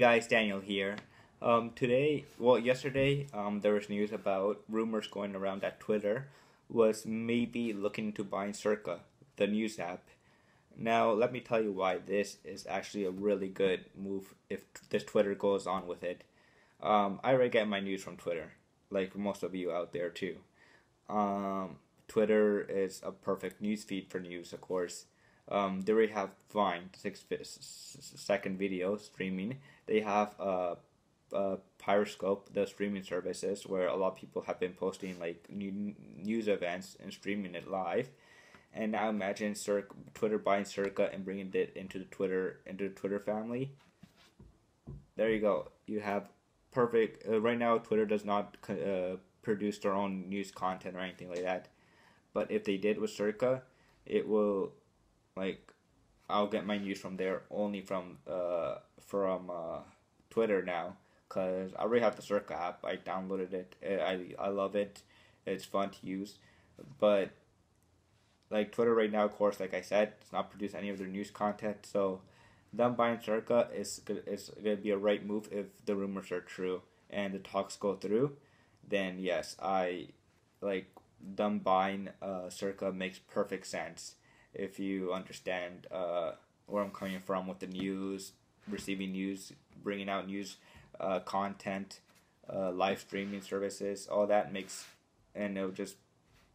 guys, Daniel here. Um, today, well, yesterday, um, there was news about rumors going around that Twitter was maybe looking to buy Circa, the news app. Now, let me tell you why this is actually a really good move if this Twitter goes on with it. Um, I already get my news from Twitter, like most of you out there too. Um, Twitter is a perfect news feed for news, of course. Um, they already have Vine, six second video streaming. They have uh, uh, Periscope, the streaming services, where a lot of people have been posting like new news events and streaming it live. And now imagine Cir- Twitter buying Circa and bringing it into the Twitter into the Twitter family. There you go. You have perfect. Uh, right now, Twitter does not uh, produce their own news content or anything like that. But if they did with Circa, it will like I'll get my news from there only from uh from uh Twitter now because I already have the Circa app. I downloaded it. I I love it. It's fun to use, but like Twitter right now, of course, like I said, does not produce any of their news content. So them buying Circa is is gonna be a right move if the rumors are true and the talks go through. Then yes, I like them buying uh, Circa makes perfect sense if you understand uh, where I'm coming from with the news, receiving news, bringing out news uh, content, uh, live streaming services, all that makes, and it'll just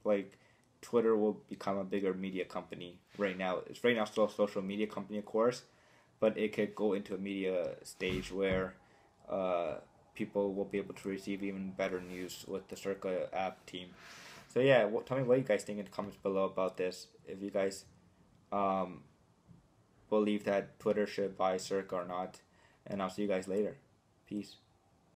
like Twitter will become a bigger media company right now. It's right now still a social media company, of course, but it could go into a media stage where uh, people will be able to receive even better news with the Circa app team. So yeah, tell me what you guys think in the comments below about this. If you guys um, believe that Twitter should buy Circa or not, and I'll see you guys later. Peace.